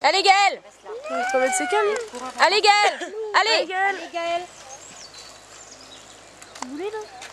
Allez Gaël Allez Gaël Allez. Gaël Allez Gaël Vous voulez là?